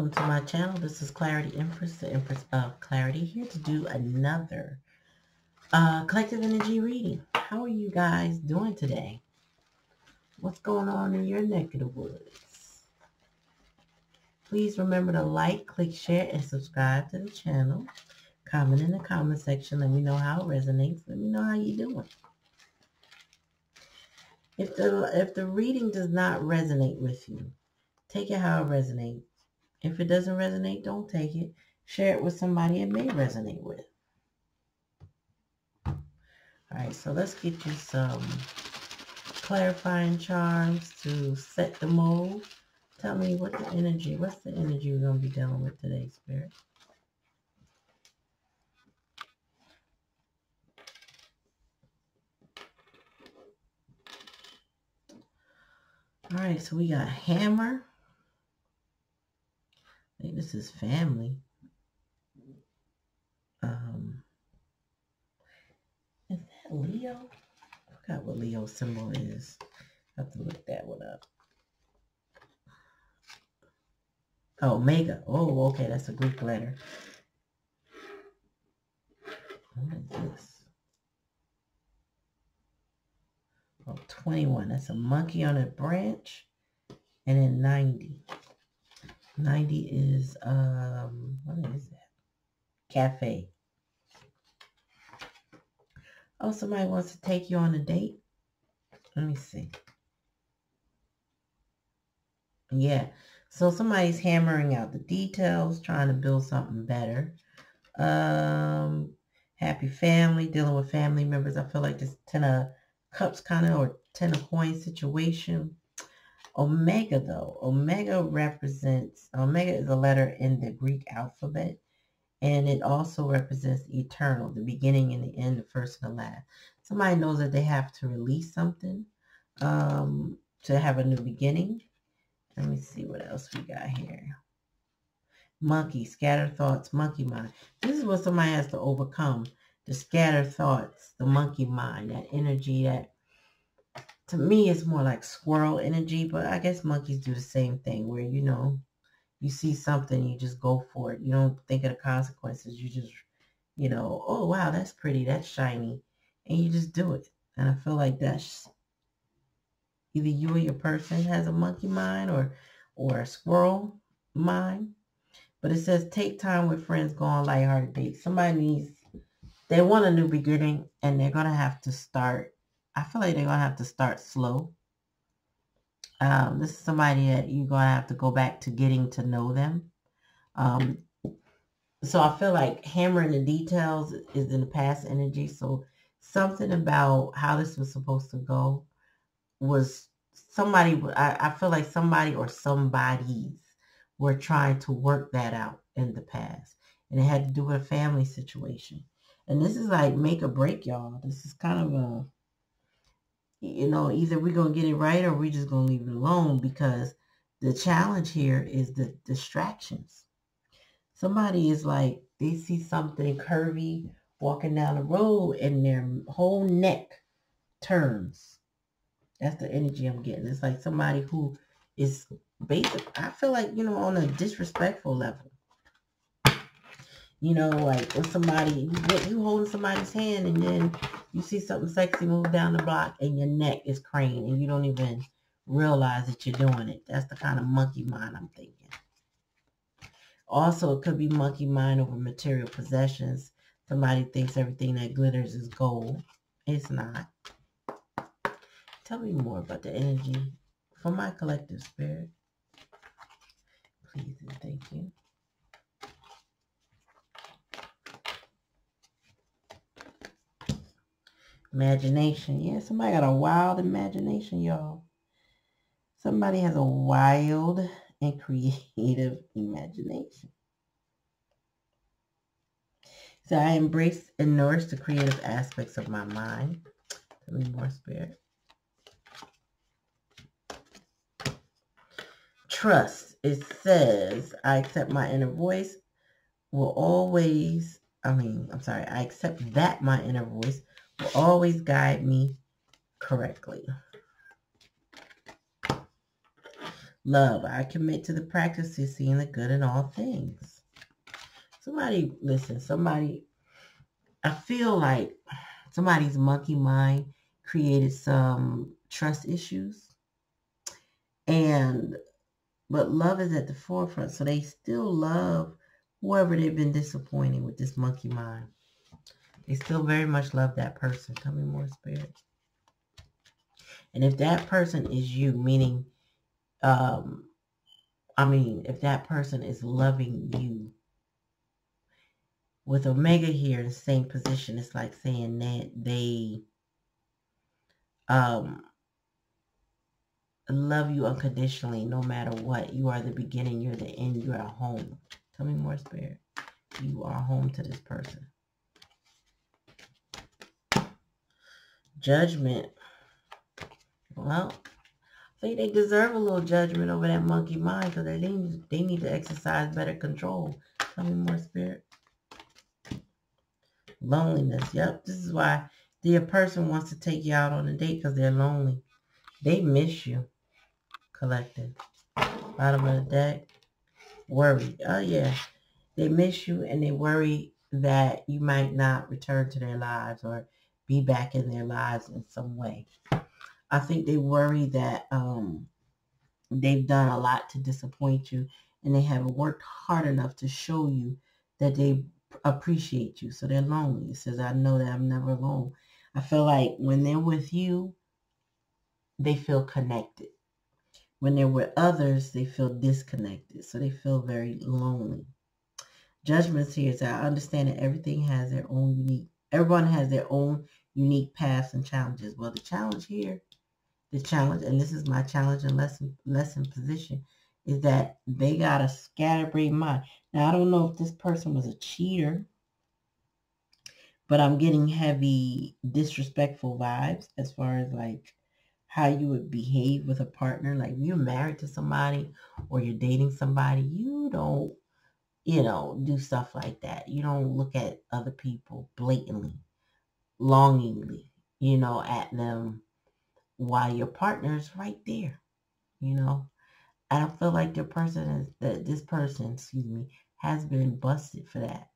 welcome to my channel. This is Clarity Empress, the Empress of Clarity, here to do another uh, collective energy reading. How are you guys doing today? What's going on in your neck of the woods? Please remember to like, click, share, and subscribe to the channel. Comment in the comment section. Let me know how it resonates. Let me know how you're doing. If the if the reading does not resonate with you, take it how it resonates. If it doesn't resonate, don't take it. Share it with somebody it may resonate with. All right, so let's get you some clarifying charms to set the mood. Tell me what the energy, what's the energy we're going to be dealing with today, Spirit? All right, so we got hammer. I think this is family. Um, is that Leo? I forgot what Leo symbol is. I have to look that one up. Oh, Omega. Oh, okay, that's a Greek letter. What is this? Oh, 21. That's a monkey on a branch. And then 90. 90 is, um, what is that? Cafe. Oh, somebody wants to take you on a date? Let me see. Yeah. So somebody's hammering out the details, trying to build something better. Um, happy family, dealing with family members. I feel like this Ten of Cups kind of, or Ten of Coins situation. Omega though, Omega represents, Omega is a letter in the Greek alphabet and it also represents eternal, the beginning and the end, the first and the last. Somebody knows that they have to release something um, to have a new beginning. Let me see what else we got here. Monkey, scattered thoughts, monkey mind. This is what somebody has to overcome. The scattered thoughts, the monkey mind, that energy that to me it's more like squirrel energy, but I guess monkeys do the same thing where, you know, you see something, you just go for it. You don't think of the consequences. You just, you know, oh, wow, that's pretty. That's shiny. And you just do it. And I feel like that's either you or your person has a monkey mind or, or a squirrel mind. But it says take time with friends, go on lighthearted dates. Somebody needs, they want a new beginning and they're to have to start I feel like they're going to have to start slow. Um, this is somebody that you're going to have to go back to getting to know them. Um, so I feel like hammering the details is in the past energy. So something about how this was supposed to go was somebody, I, I feel like somebody or somebody's were trying to work that out in the past. And it had to do with a family situation. And this is like make or break, y'all. This is kind of a you know, either we're going to get it right or we're just going to leave it alone because the challenge here is the distractions. Somebody is like, they see something curvy walking down the road and their whole neck turns. That's the energy I'm getting. It's like somebody who is basic. I feel like, you know, on a disrespectful level. You know, like when somebody, you, you holding somebody's hand and then you see something sexy move down the block and your neck is craned and you don't even realize that you're doing it. That's the kind of monkey mind I'm thinking. Also, it could be monkey mind over material possessions. Somebody thinks everything that glitters is gold. It's not. Tell me more about the energy for my collective spirit. Please and thank you. Imagination. Yeah, somebody got a wild imagination, y'all. Somebody has a wild and creative imagination. So I embrace and nourish the creative aspects of my mind. Tell me more, Spirit. Trust. It says, I accept my inner voice will always, I mean, I'm sorry, I accept that my inner voice will always guide me correctly. Love, I commit to the practice of seeing the good in all things. Somebody, listen, somebody, I feel like somebody's monkey mind created some trust issues. And, but love is at the forefront. So they still love whoever they've been disappointing with this monkey mind. They still very much love that person. Tell me more, Spirit. And if that person is you, meaning, um, I mean, if that person is loving you, with Omega here in the same position, it's like saying that they um, love you unconditionally no matter what. You are the beginning, you're the end, you are home. Tell me more, Spirit. You are home to this person. Judgment. Well, I think they deserve a little judgment over that monkey mind because they need, they need to exercise better control. Tell me more, Spirit. Loneliness. Yep, this is why the person wants to take you out on a date because they're lonely. They miss you. Collective. Bottom of the deck. Worry. Oh, yeah. They miss you and they worry that you might not return to their lives or be back in their lives in some way. I think they worry that um, they've done a lot to disappoint you and they haven't worked hard enough to show you that they appreciate you. So they're lonely. It says, I know that I'm never alone. I feel like when they're with you, they feel connected. When they're with others, they feel disconnected. So they feel very lonely. Judgments here is I understand that everything has their own unique, everyone has their own unique paths and challenges. Well, the challenge here, the challenge, and this is my challenge and lesson lesson position, is that they got a scatterbrained mind. Now, I don't know if this person was a cheater, but I'm getting heavy disrespectful vibes as far as like how you would behave with a partner. Like you're married to somebody or you're dating somebody, you don't, you know, do stuff like that. You don't look at other people blatantly, longingly, you know, at them while your partner's right there, you know. I don't feel like the person is that this person, excuse me, has been busted for that.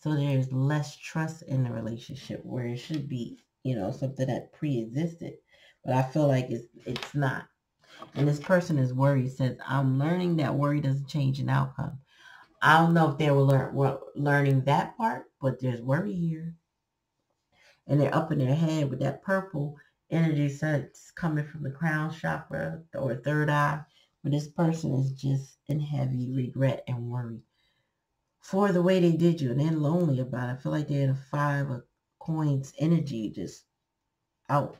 So there's less trust in the relationship where it should be, you know, something that pre-existed. But I feel like it's it's not. And this person is worried. Says, I'm learning that worry doesn't change an outcome. I don't know if they were learn, learning that part, but there's worry here. And they're up in their head with that purple energy that's coming from the crown chakra or third eye, but this person is just in heavy regret and worry for the way they did you, and they're lonely about it. I feel like they're in a five of coins energy, just out,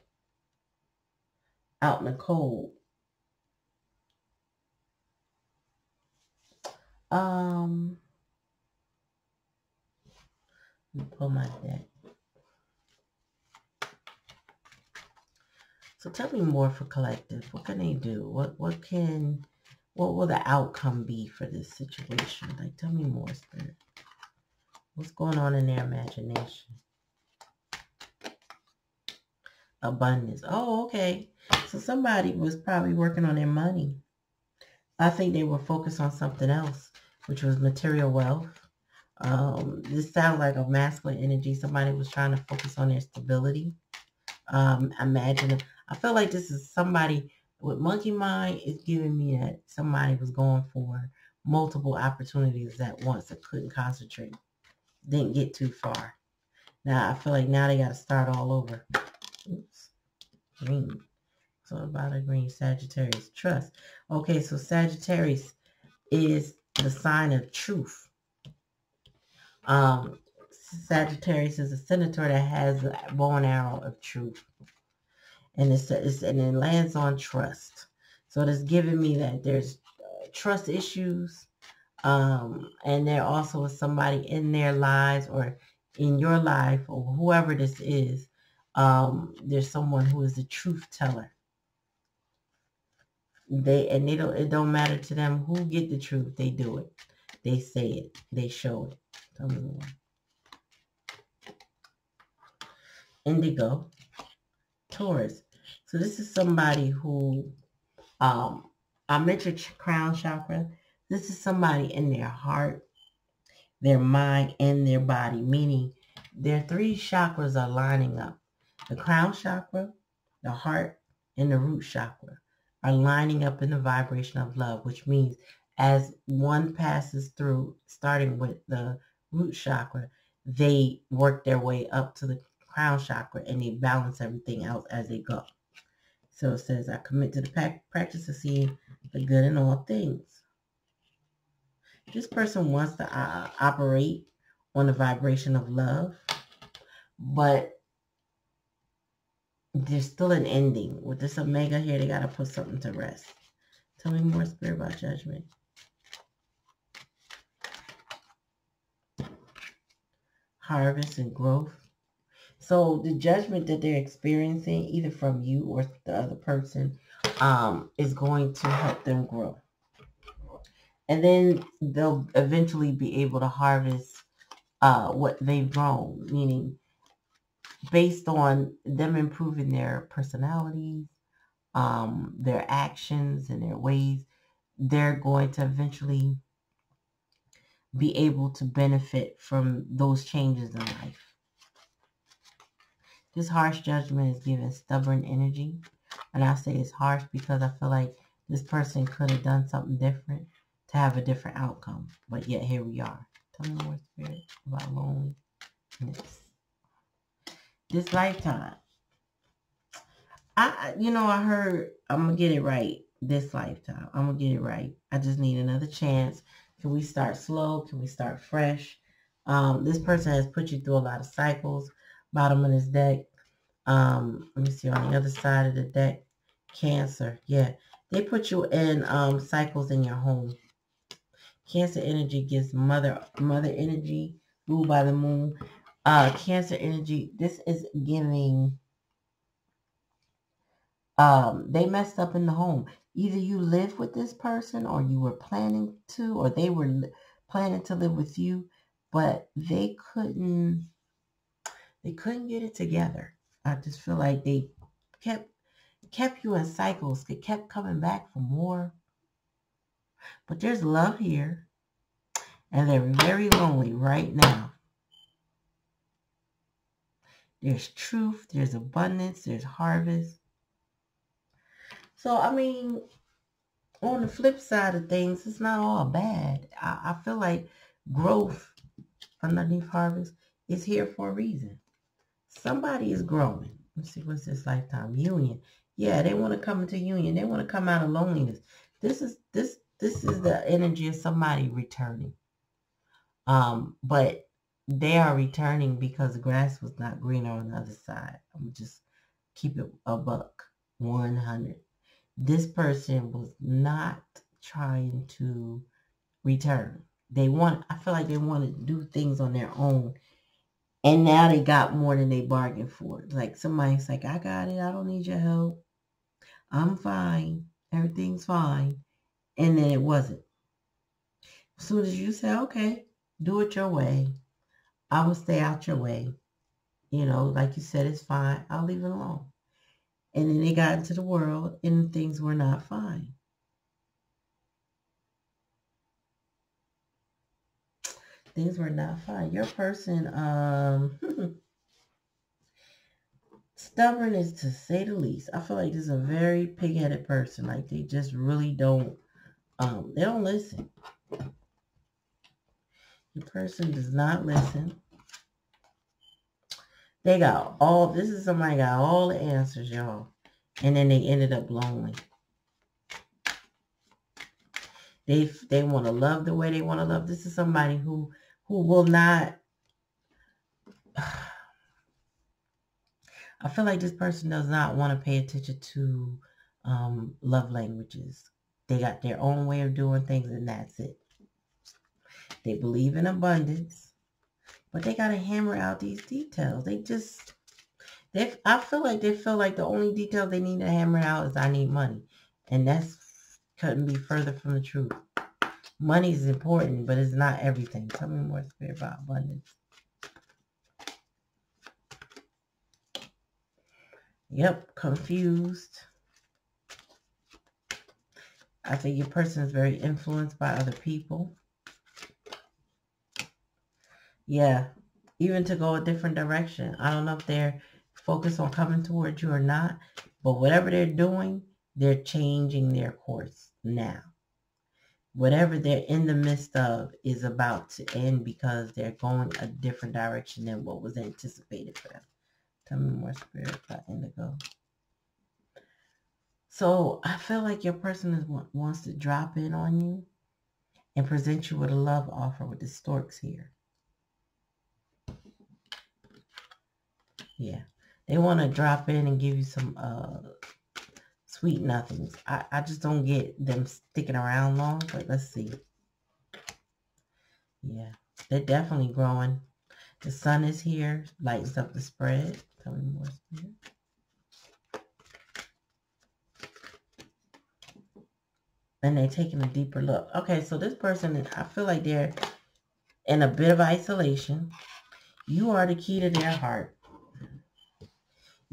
out in the cold. Um, pull my deck. So tell me more for collective. What can they do? What what can what will the outcome be for this situation? Like tell me more, Spirit. What's going on in their imagination? Abundance. Oh, okay. So somebody was probably working on their money. I think they were focused on something else, which was material wealth. Um, this sounds like a masculine energy. Somebody was trying to focus on their stability. Um, imagine I feel like this is somebody with monkey mind is giving me that somebody was going for multiple opportunities at once and couldn't concentrate. Didn't get too far. Now I feel like now they got to start all over. Oops. Green. So about a green Sagittarius trust. Okay, so Sagittarius is the sign of truth. Um, Sagittarius is a centaur that has a bow and arrow of truth and it's, it's and it lands on trust. So it's giving me that there's uh, trust issues, um, and there also is somebody in their lives or in your life or whoever this is. Um, there's someone who is a truth teller. They and they don't. It don't matter to them who get the truth. They do it. They say it. They show it. Tell me more. Indigo. Taurus. So this is somebody who um, I mentioned crown chakra. This is somebody in their heart, their mind, and their body, meaning their three chakras are lining up. The crown chakra, the heart, and the root chakra are lining up in the vibration of love, which means as one passes through, starting with the root chakra, they work their way up to the crown chakra and they balance everything else as they go. So it says, I commit to the practice of seeing the good in all things. This person wants to uh, operate on the vibration of love, but there's still an ending. With this Omega here, they got to put something to rest. Tell me more, Spirit, about judgment. Harvest and growth. So the judgment that they're experiencing, either from you or the other person, um, is going to help them grow. And then they'll eventually be able to harvest uh, what they've grown, meaning based on them improving their personalities, um, their actions, and their ways, they're going to eventually be able to benefit from those changes in life. This harsh judgment is given stubborn energy. And I say it's harsh because I feel like this person could have done something different to have a different outcome. But yet here we are. Tell me more spirit about loneliness this lifetime. I, you know, I heard I'm gonna get it right this lifetime. I'm gonna get it right. I just need another chance. Can we start slow? Can we start fresh? Um, this person has put you through a lot of cycles. Bottom of this deck. Um, let me see on the other side of the deck. Cancer. Yeah. They put you in um, cycles in your home. Cancer energy gives mother mother energy, ruled by the moon uh, Cancer energy, this is giving, um, they messed up in the home. Either you live with this person or you were planning to, or they were planning to live with you, but they couldn't, they couldn't get it together. I just feel like they kept, kept you in cycles, they kept coming back for more. But there's love here. And they're very lonely right now. There's truth, there's abundance, there's harvest. So, I mean, on the flip side of things, it's not all bad. I, I feel like growth underneath harvest is here for a reason. Somebody is growing. Let's see, what's this lifetime? Union. Yeah, they want to come into union. They want to come out of loneliness. This is this this is the energy of somebody returning. Um, but they are returning because the grass was not greener on the other side. I'm just keep it a buck, 100. This person was not trying to return. They want, I feel like they wanted to do things on their own. And now they got more than they bargained for. Like somebody's like, I got it. I don't need your help. I'm fine. Everything's fine. And then it wasn't. As soon as you say, okay, do it your way, I will stay out your way. You know, like you said, it's fine. I'll leave it alone. And then they got into the world and things were not fine. Things were not fine. Your person, um, stubborn is to say the least. I feel like this is a very pig-headed person. Like they just really don't, um, they don't listen. The person does not listen. They got all, this is somebody got all the answers, y'all. And then they ended up lonely. They, they want to love the way they want to love. This is somebody who, who will not, I feel like this person does not want to pay attention to um, love languages. They got their own way of doing things and that's it. They believe in abundance, but they got to hammer out these details. They just, they, I feel like they feel like the only detail they need to hammer out is I need money. And that's couldn't be further from the truth. Money is important, but it's not everything. Tell me more spirit about abundance. Yep, confused. I think your person is very influenced by other people. Yeah, even to go a different direction. I don't know if they're focused on coming towards you or not, but whatever they're doing, they're changing their course now. Whatever they're in the midst of is about to end because they're going a different direction than what was anticipated for them. Tell me more spirit about indigo. So I feel like your person is, wants to drop in on you and present you with a love offer with the storks here. Yeah. They want to drop in and give you some uh, sweet nothings. I, I just don't get them sticking around long, but let's see. Yeah. They're definitely growing. The sun is here, lightens up the spread. Tell me more and they're taking a deeper look. Okay, so this person, I feel like they're in a bit of isolation. You are the key to their heart.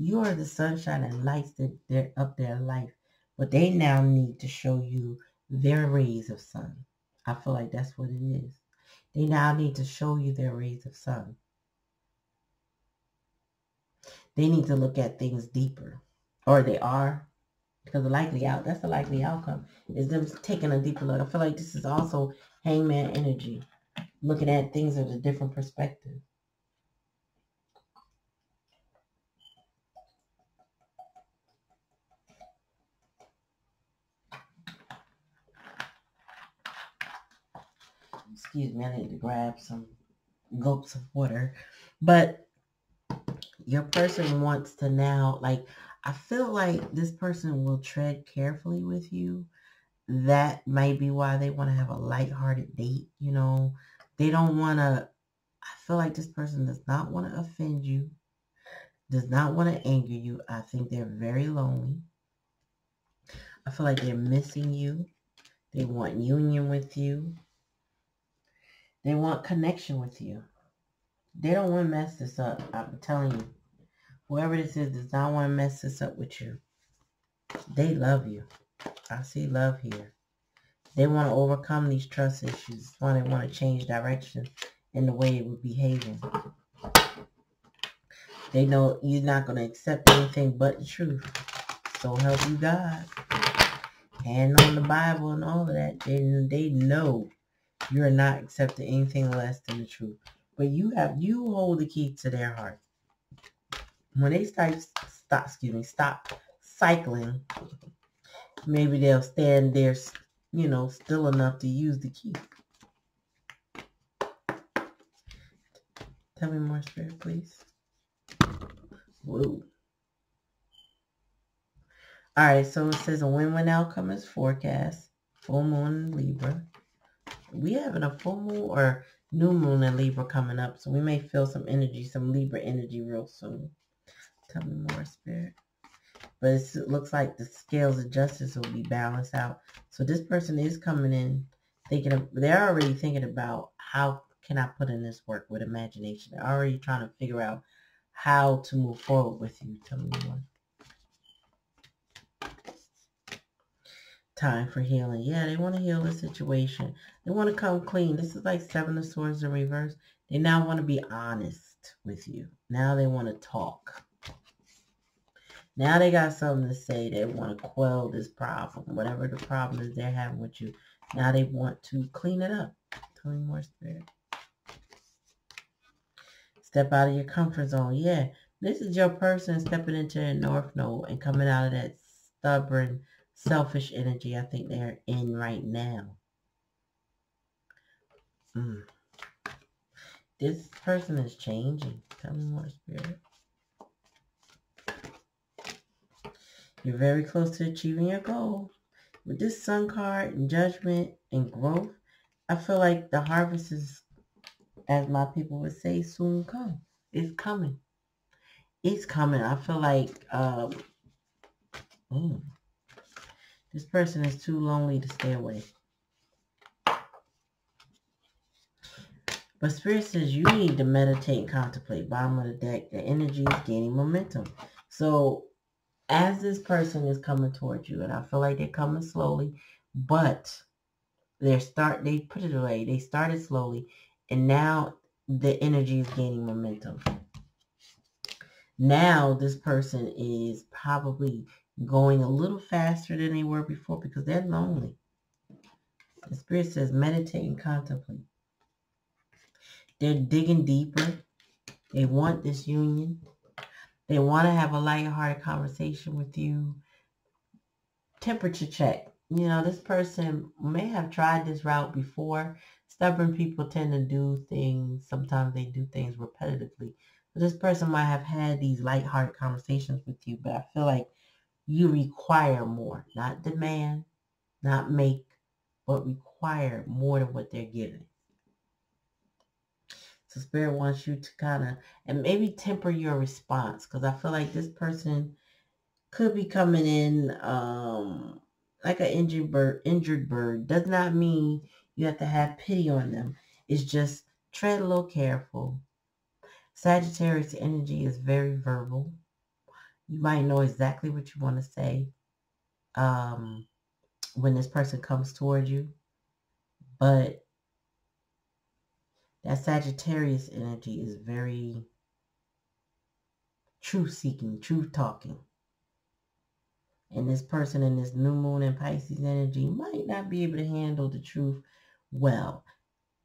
You are the sunshine and lights that they're up their life. But they now need to show you their rays of sun. I feel like that's what it is. They now need to show you their rays of sun. They need to look at things deeper. Or they are. Because the likely out, that's the likely outcome, is them taking a deeper look. I feel like this is also hangman energy, looking at things at a different perspective. Excuse me, I need to grab some gulps of water. But your person wants to now, like, I feel like this person will tread carefully with you. That might be why they want to have a light-hearted date. You know, they don't want to, I feel like this person does not want to offend you, does not want to anger you. I think they're very lonely. I feel like they're missing you. They want union with you. They want connection with you. They don't want to mess this up. I'm telling you. Whoever this is does not want to mess this up with you. They love you. I see love here. They want to overcome these trust issues. Why they want to change direction in the way it would behaving. They know you're not going to accept anything but the truth. So help you God. Hand on the Bible and all of that. They, they know you're not accepting anything less than the truth. But you have you hold the key to their heart. When they start stop excuse me stop cycling maybe they'll stand there you know still enough to use the key. Tell me more spirit please. Whoa. All right so it says a win-win outcome is forecast. Full moon libra we having a full moon or new moon in libra coming up so we may feel some energy some libra energy real soon Tell me more, Spirit. But it looks like the scales of justice will be balanced out. So this person is coming in thinking of, they're already thinking about how can I put in this work with imagination. They're already trying to figure out how to move forward with you. Tell me more. Time for healing. Yeah, they want to heal the situation. They want to come clean. This is like Seven of Swords in reverse. They now want to be honest with you. Now they want to talk. Now they got something to say. They want to quell this problem, whatever the problem is they're having with you. Now they want to clean it up. Tell me more, Spirit. Step out of your comfort zone. Yeah, this is your person stepping into the North Node and coming out of that stubborn, selfish energy I think they're in right now. Mm. This person is changing. Tell me more, Spirit. You're very close to achieving your goal. With this sun card and judgment and growth, I feel like the harvest is, as my people would say, soon come. It's coming. It's coming. I feel like um, mm, this person is too lonely to stay away. But Spirit says you need to meditate and contemplate. Bottom of the deck, the energy is gaining momentum. So as this person is coming towards you, and I feel like they're coming slowly, but they start they put it away. They started slowly, and now the energy is gaining momentum. Now this person is probably going a little faster than they were before because they're lonely. The spirit says meditate and contemplate. They're digging deeper. They want this union. They want to have a light-hearted conversation with you. Temperature check. You know, this person may have tried this route before. Stubborn people tend to do things. Sometimes they do things repetitively. But this person might have had these light-hearted conversations with you, but I feel like you require more, not demand, not make, but require more than what they're giving. So spirit wants you to kind of, and maybe temper your response because I feel like this person could be coming in um, like an injured bird. Injured bird does not mean you have to have pity on them. It's just tread a little careful. Sagittarius energy is very verbal. You might know exactly what you want to say um, when this person comes towards you, but that Sagittarius energy is very truth seeking, truth talking. And this person in this new moon and Pisces energy might not be able to handle the truth well.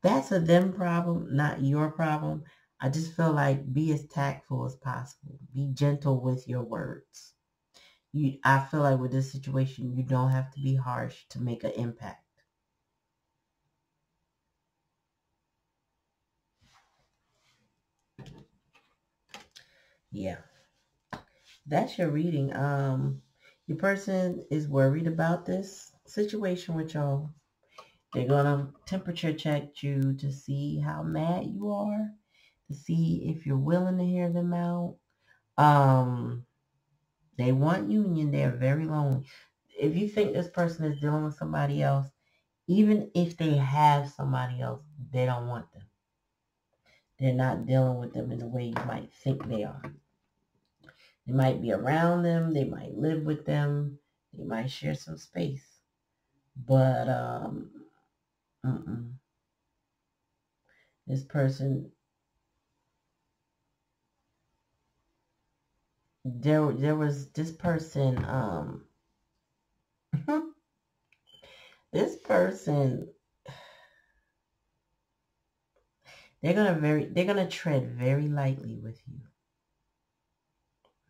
That's a them problem, not your problem. I just feel like be as tactful as possible. Be gentle with your words. You, I feel like with this situation, you don't have to be harsh to make an impact. yeah that's your reading um your person is worried about this situation with y'all they're gonna temperature check you to see how mad you are to see if you're willing to hear them out um they want union they're very lonely if you think this person is dealing with somebody else even if they have somebody else they don't want them they're not dealing with them in the way you might think they are they might be around them. They might live with them. They might share some space. But um, mm-mm. this person, there, there was this person. Um, this person, they're gonna very, they're gonna tread very lightly with you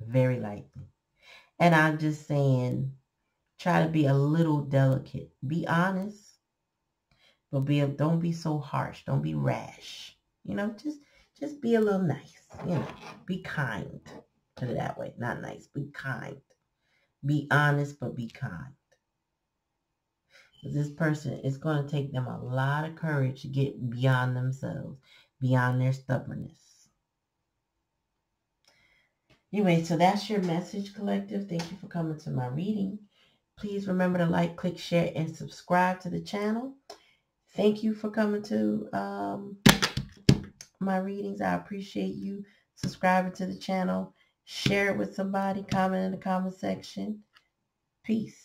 very lightly. And I'm just saying, try to be a little delicate. Be honest, but be don't be so harsh. Don't be rash. You know, just just be a little nice. You know, be kind. Put it that way. Not nice. Be kind. Be honest, but be kind. This person is going to take them a lot of courage to get beyond themselves, beyond their stubbornness. Anyway, so that's your message, collective. Thank you for coming to my reading. Please remember to like, click, share, and subscribe to the channel. Thank you for coming to um, my readings. I appreciate you subscribing to the channel. Share it with somebody. Comment in the comment section. Peace.